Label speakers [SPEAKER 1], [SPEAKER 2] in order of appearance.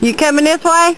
[SPEAKER 1] You coming this way?